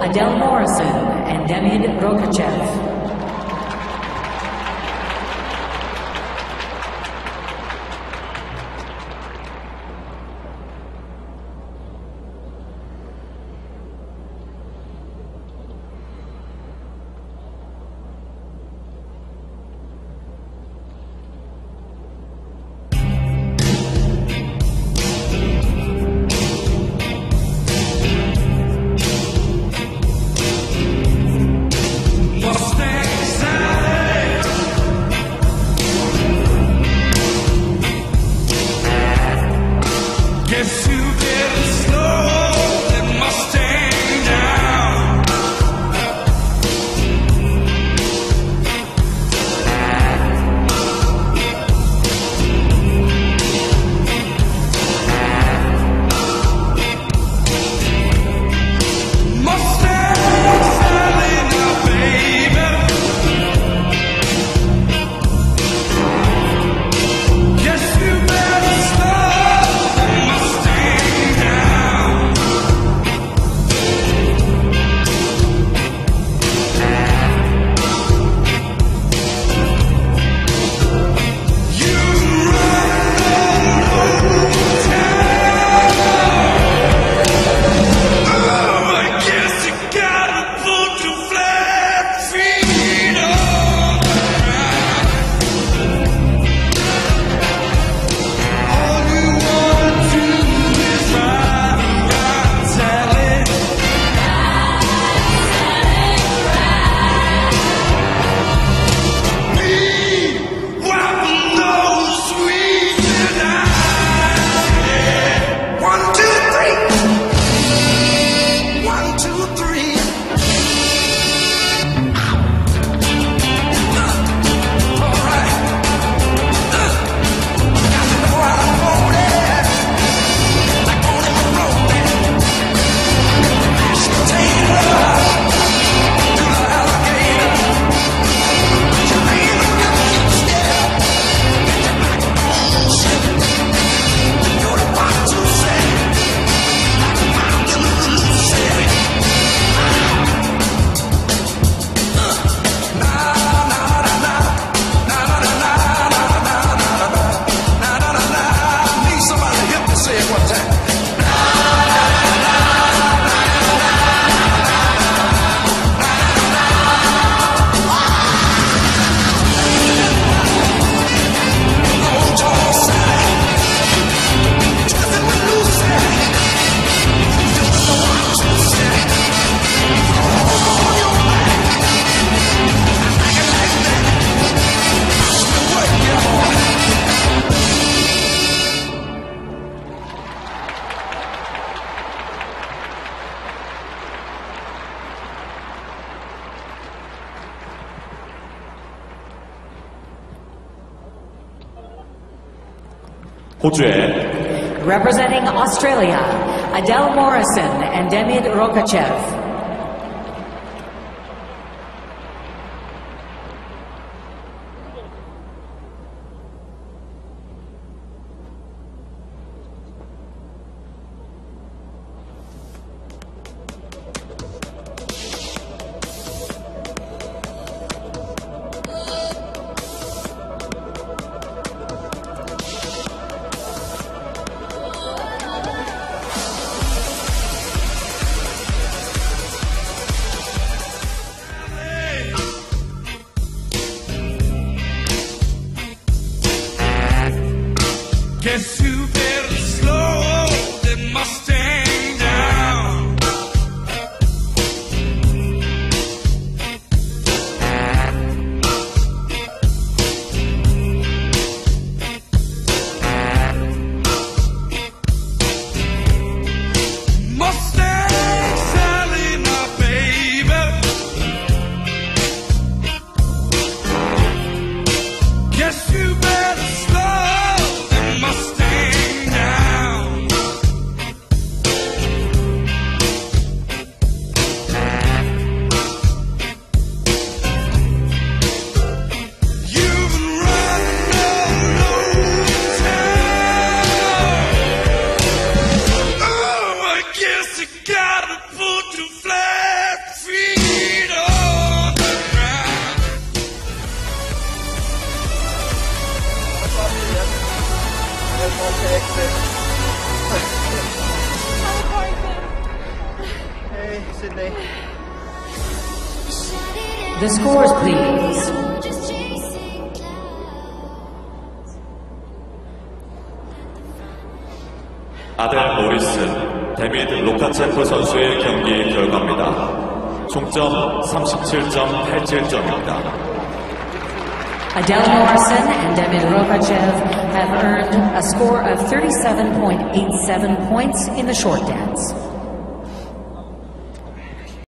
Adele Morrison and Demid Rokachev. Representing Australia, Adele Morrison and Demid Rokachev. Guess who did they? The scores, please. 아델 모리슨, 데밋 로카체프 선수의 경기 결과입니다. 총점 37.87점입니다. Adele Morrison and Demid Rokachev have earned a score of 37.87 points in the short dance.